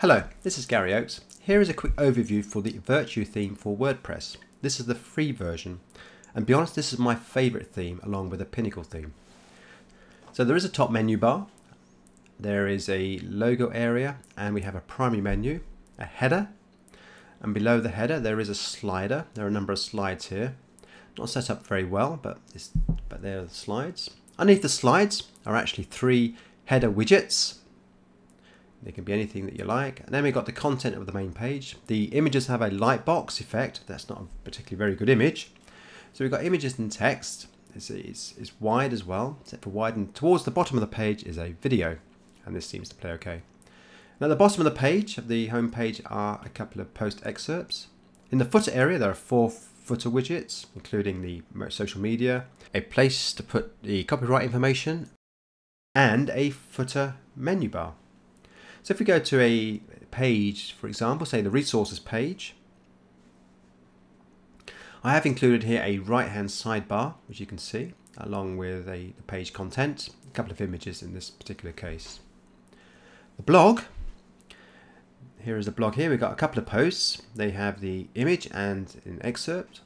Hello, this is Gary Oakes. Here is a quick overview for the Virtue theme for WordPress. This is the free version, and be honest, this is my favourite theme along with the Pinnacle theme. So there is a top menu bar, there is a logo area, and we have a primary menu, a header, and below the header there is a slider. There are a number of slides here. Not set up very well, but, but there are the slides. Underneath the slides are actually three header widgets they can be anything that you like. And then we've got the content of the main page. The images have a lightbox effect. That's not a particularly very good image. So we've got images and text. It's, it's, it's wide as well, except for wide. And towards the bottom of the page is a video. And this seems to play okay. Now at the bottom of the page, of the home page, are a couple of post excerpts. In the footer area, there are four footer widgets, including the social media, a place to put the copyright information, and a footer menu bar. So if we go to a page, for example, say the resources page, I have included here a right hand sidebar, which you can see, along with a, the page content, a couple of images in this particular case. The blog, here is the blog here, we've got a couple of posts. They have the image and an excerpt.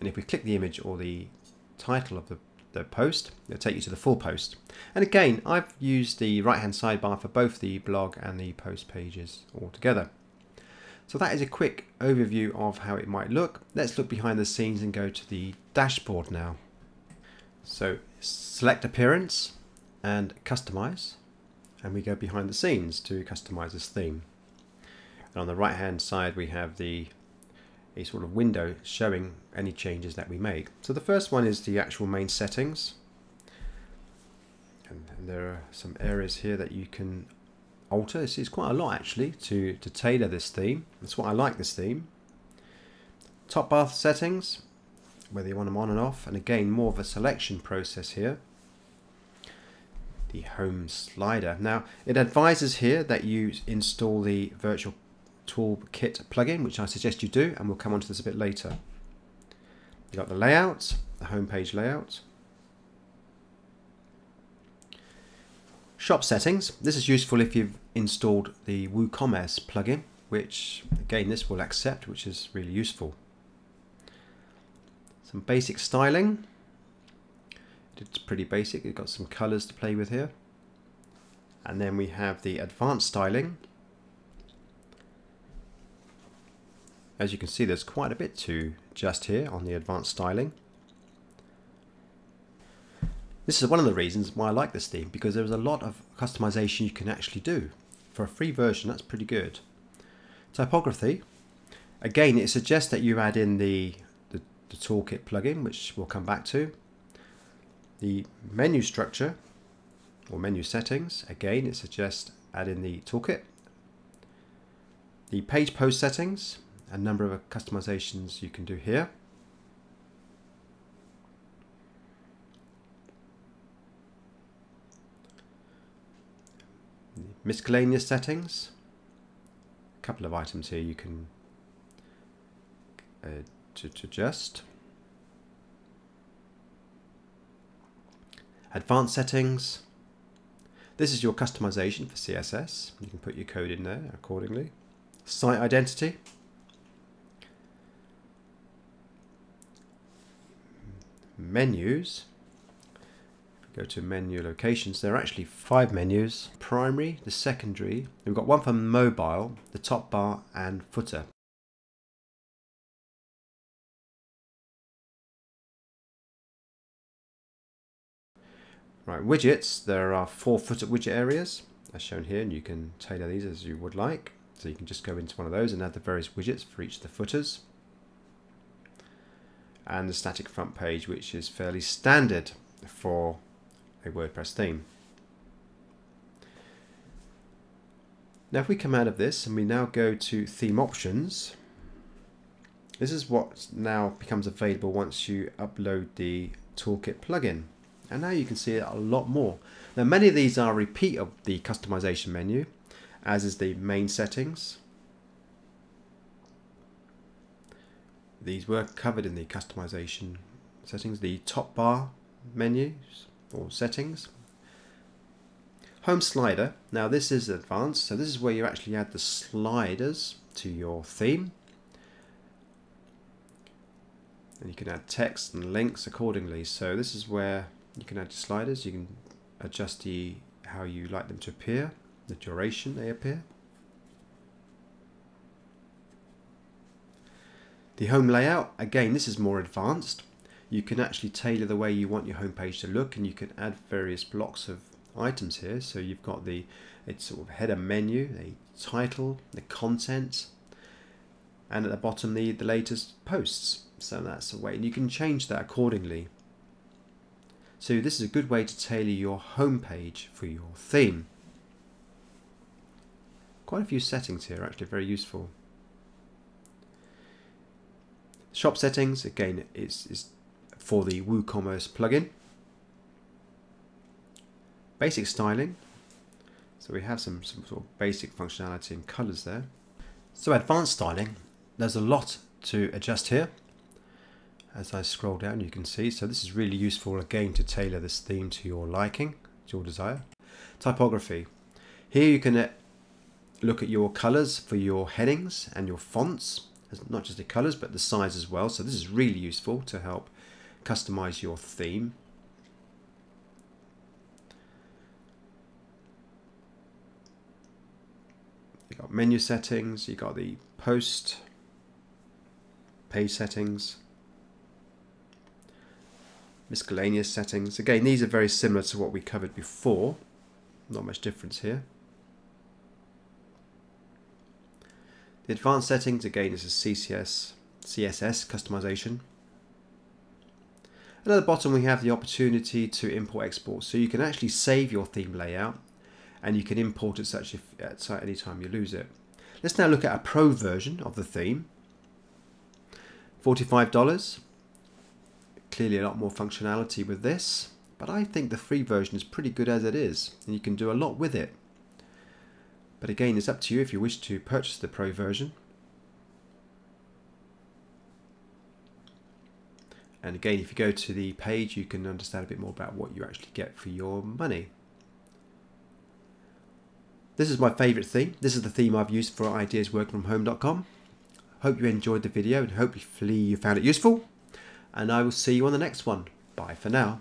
And if we click the image or the title of the the post. It'll take you to the full post. And again, I've used the right hand sidebar for both the blog and the post pages all together. So that is a quick overview of how it might look. Let's look behind the scenes and go to the dashboard now. So select appearance and customize and we go behind the scenes to customize this theme. And on the right hand side we have the a sort of window showing any changes that we make. So the first one is the actual main settings. And, and there are some areas here that you can alter. This is quite a lot actually to, to tailor this theme. That's why I like this theme. Top bar settings, whether you want them on and off. And again, more of a selection process here. The home slider. Now, it advises here that you install the Virtue toolkit plugin, which I suggest you do, and we'll come on to this a bit later. You've got the layout, the homepage layout. Shop settings. This is useful if you've installed the WooCommerce plugin, which again this will accept, which is really useful. Some basic styling. It's pretty basic. You've got some colors to play with here. And then we have the advanced styling, As you can see, there's quite a bit to adjust here on the advanced styling. This is one of the reasons why I like this theme, because there's a lot of customization you can actually do. For a free version, that's pretty good. Typography. Again, it suggests that you add in the, the, the toolkit plugin, which we'll come back to. The menu structure, or menu settings. Again, it suggests add in the toolkit. The page post settings a number of customizations you can do here. Miscellaneous settings. A couple of items here you can uh, to, to adjust. Advanced settings. This is your customization for CSS. You can put your code in there accordingly. Site identity. Menus, go to menu locations, there are actually five menus. Primary, the secondary, we've got one for mobile, the top bar and footer. Right, widgets, there are four footer widget areas as shown here and you can tailor these as you would like. So you can just go into one of those and add the various widgets for each of the footers and the static front page which is fairly standard for a WordPress theme. Now if we come out of this and we now go to theme options, this is what now becomes available once you upload the Toolkit plugin. And now you can see a lot more. Now many of these are repeat of the customization menu, as is the main settings, These were covered in the customization settings, the top bar menus or settings. Home slider. Now this is advanced, so this is where you actually add the sliders to your theme. And you can add text and links accordingly. So this is where you can add your sliders. You can adjust the how you like them to appear, the duration they appear. The home layout, again, this is more advanced. You can actually tailor the way you want your homepage to look and you can add various blocks of items here. So you've got the it's sort of header menu, the title, the content, and at the bottom the, the latest posts. So that's the way, and you can change that accordingly. So this is a good way to tailor your homepage for your theme. Quite a few settings here, actually very useful. Shop settings, again, is, is for the WooCommerce plugin basic styling. So we have some, some sort of basic functionality and colors there. So advanced styling, there's a lot to adjust here. As I scroll down, you can see. So this is really useful again to tailor this theme to your liking, to your desire. Typography. Here you can uh, look at your colors for your headings and your fonts. Not just the colors, but the size as well. So this is really useful to help customize your theme. you got menu settings, you got the post, page settings, miscellaneous settings. Again, these are very similar to what we covered before. Not much difference here. The advanced settings, again, is a CCS, CSS customization. And at the bottom, we have the opportunity to import export. So you can actually save your theme layout and you can import it such if at any time you lose it. Let's now look at a pro version of the theme. $45. Clearly a lot more functionality with this, but I think the free version is pretty good as it is, and you can do a lot with it. But again, it's up to you if you wish to purchase the pro version. And again, if you go to the page, you can understand a bit more about what you actually get for your money. This is my favourite theme. This is the theme I've used for ideasworkingfromhome.com. Hope you enjoyed the video and hopefully you found it useful. And I will see you on the next one. Bye for now.